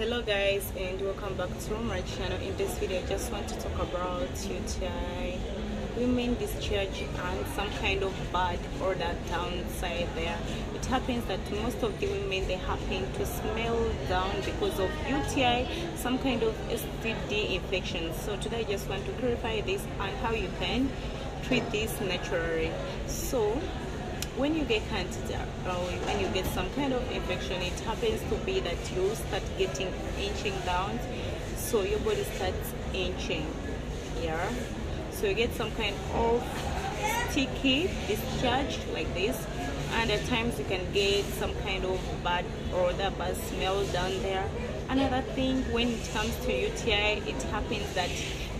hello guys and welcome back to my channel. In this video i just want to talk about uti women discharge and some kind of bad or that downside there. It happens that most of the women they happen to smell down because of uti some kind of std infection. So today i just want to clarify this and how you can treat this naturally. So when you get candida or uh, when you get some kind of infection it happens to be that you start getting inching down so your body starts inching yeah? So you get some kind of sticky discharge like this and at times you can get some kind of bad or the bad smell down there. Another thing when it comes to uti it happens that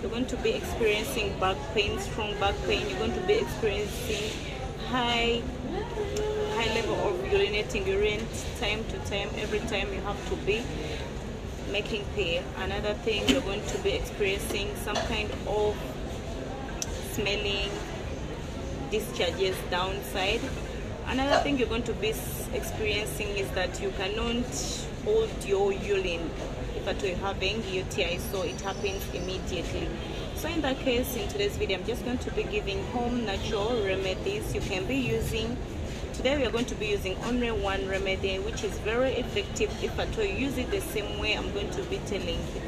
you're going to be experiencing back pain strong back pain. You're going to be experiencing high high level of urinating urine time to time every time you have to be making pee. Another thing you're going to be experiencing some kind of smelling discharges downside another thing you're going to be experiencing is that you cannot hold your urine if at all you're having UTI so it happens immediately. So in that case in today's video i'm just going to be giving home natural remedies. You can be using today we are going to be using only one remedy which is very effective. If at all you use it the same way i'm going to be telling you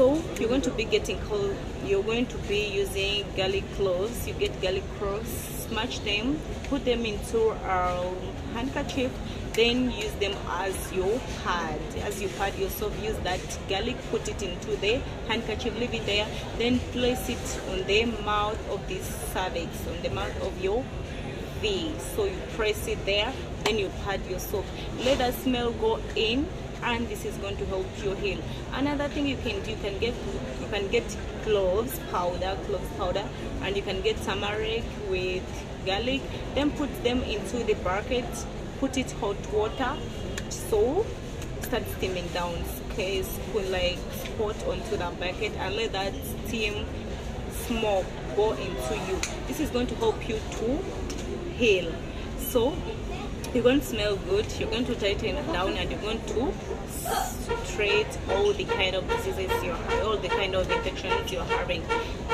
so you're going to be getting cold you're going to be using garlic cloves. You get garlic cloves smash them put them into a handkerchief then use them as your pad. As you pad yourself use that garlic put it into the handkerchief leave it there then place it on the mouth of the cervix on the mouth of your V so you press it there then you pad yourself let that smell go in and this is going to help your heal. Another thing you can do you can get you can get cloves powder cloves powder and you can get turmeric with garlic. Then put them into the bucket put it hot water so start steaming down. Okay put like pot onto the bucket and let that steam smoke go into you. This is going to help you to heal. So you're going to smell good. You're going to tighten it down and you're going to treat all the kind of diseases you're all the kind of infections you're having.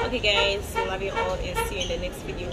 Okay guys. Love you all and see you in the next video